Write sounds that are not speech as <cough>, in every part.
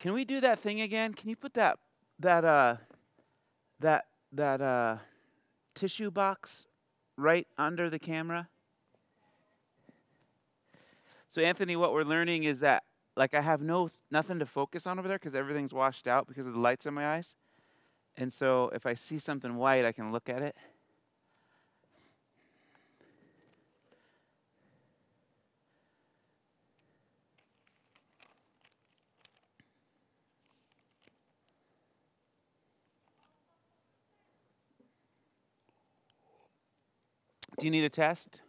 Can we do that thing again? Can you put that that uh that that uh tissue box right under the camera? So Anthony, what we're learning is that like I have no nothing to focus on over there because everything's washed out because of the lights in my eyes. And so if I see something white, I can look at it. Do you need a test?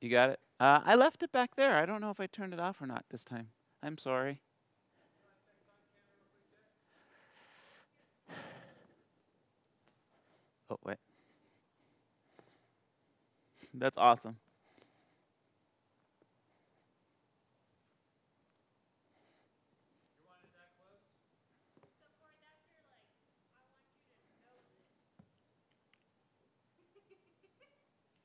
You got it? Uh, I left it back there. I don't know if I turned it off or not this time. I'm sorry. <sighs> Oh, wait. That's awesome.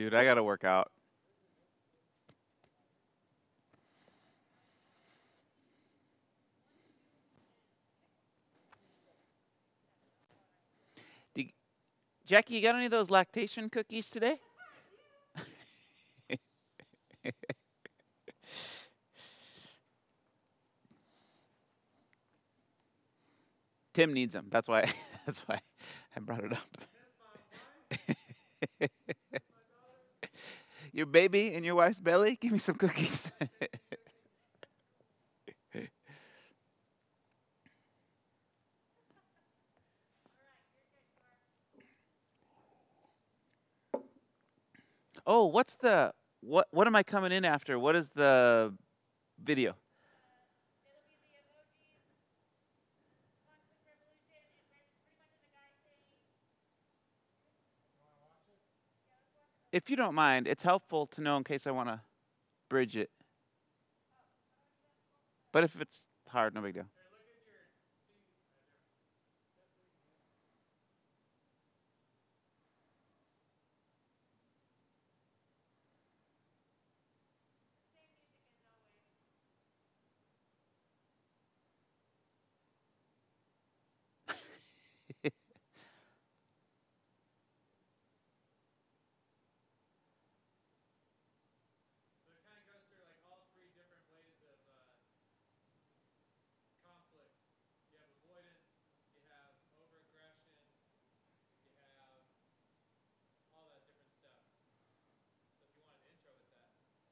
Dude, I got to work out. Jackie, you got any of those lactation cookies today? <laughs> Tim needs them. That's why. <laughs> That's why I brought it up. Your baby in your wife's belly? Give me some cookies. <laughs> oh, what's the what what am I coming in after? What is the video? If you don't mind, it's helpful to know in case I want to bridge it. But if it's hard, no big deal.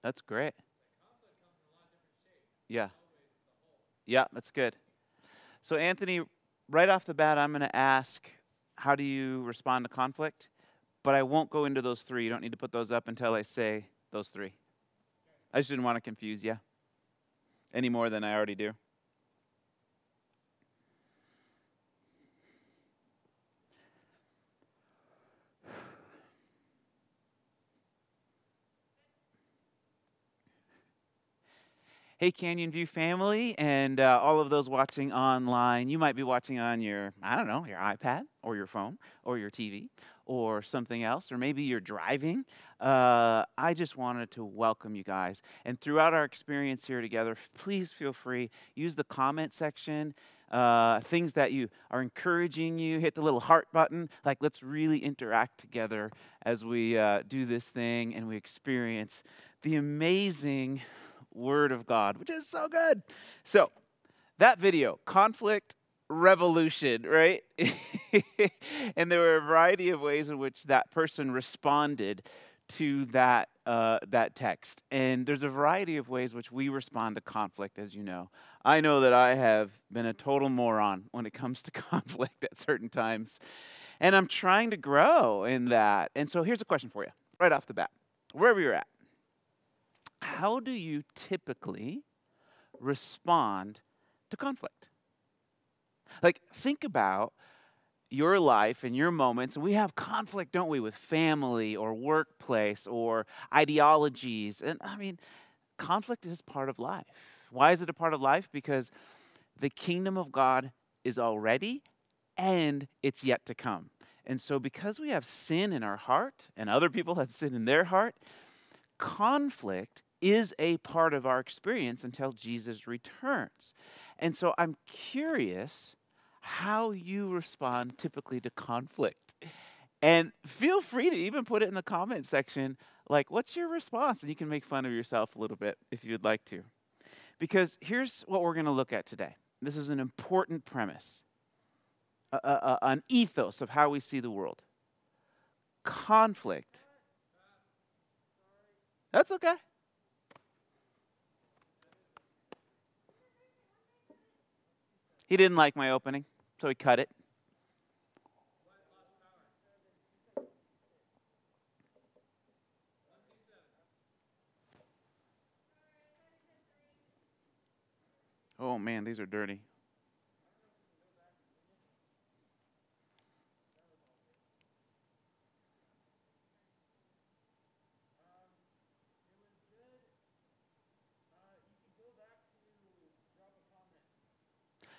That's great. Yeah. Yeah, that's good. So, Anthony, right off the bat, I'm going to ask how do you respond to conflict? But I won't go into those three. You don't need to put those up until I say those three. I just didn't want to confuse you any more than I already do. Hey, Canyon View family, and uh, all of those watching online. You might be watching on your, I don't know, your iPad or your phone or your TV or something else, or maybe you're driving. Uh, I just wanted to welcome you guys. And throughout our experience here together, please feel free, use the comment section. Uh, things that you are encouraging you, hit the little heart button. Like, let's really interact together as we uh, do this thing and we experience the amazing Word of God, which is so good. So, that video, conflict revolution, right? <laughs> and there were a variety of ways in which that person responded to that uh, that text, and there's a variety of ways which we respond to conflict. As you know, I know that I have been a total moron when it comes to <laughs> conflict at certain times, and I'm trying to grow in that. And so, here's a question for you, right off the bat, wherever you're at. How do you typically respond to conflict? Like, think about your life and your moments, we have conflict, don't we, with family or workplace or ideologies. And I mean, conflict is part of life. Why is it a part of life? Because the kingdom of God is already and it's yet to come. And so, because we have sin in our heart and other people have sin in their heart, conflict is a part of our experience until Jesus returns. And so, I'm curious how you respond typically to conflict. And feel free to even put it in the comment section like, what's your response? And you can make fun of yourself a little bit if you'd like to. Because here's what we're going to look at today. This is an important premise, an ethos of how we see the world. Conflict. That's okay. He didn't like my opening. So he cut it. Oh man, these are dirty.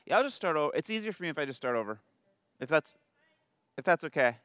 Yeah, I'll just start over. It's easier for me if I just start over. If that's if that's okay.